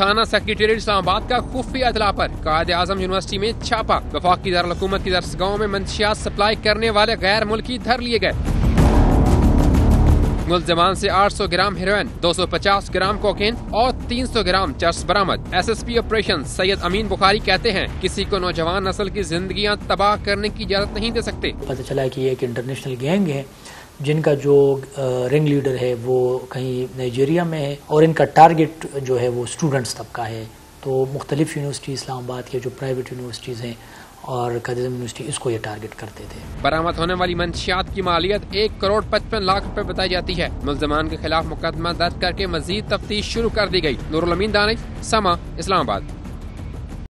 थाना सेक्रेटरी इस्लामाबाद का खुफिया इतला पर कायद आज़म यूनिवर्सिटी में छापा। वफाक की दारकूमत की दरस गाँव में मंशियात सप्लाई करने वाले गैर मुल्की धर लिए गए। मुलजमान से 800 ग्राम हेरोइन 250 ग्राम कोकेन और 300 ग्राम चर्स बरामद। एसएसपी ऑपरेशन सैयद अमीन बुखारी कहते हैं, किसी को नौजवान नस्ल की जिंदगियाँ तबाह करने की इजाज़त नहीं दे सकते। पता चला कि एक इंटरनेशनल गैंग है। जिनका जो रिंग लीडर है, वो कहीं नाइजीरिया में है और इनका टारगेट जो है वो स्टूडेंट्स तबका है। तो मुख्तलिफ़ यूनिवर्सिटी इस्लामाबाद के जो प्राइवेट यूनिवर्सिटीज़ हैं और यूनिवर्सिटी इसको ये टारगेट करते थे। बरामद होने वाली मंशियात की मालियत एक करोड़ पचपन लाख रुपए बताई जाती है। मुलजमान के खिलाफ मुकदमा दर्ज करके मजीद तफ्तीश शुरू कर दी गई। नूरुल अमीन दानिश, समा, इस्लामाबाद।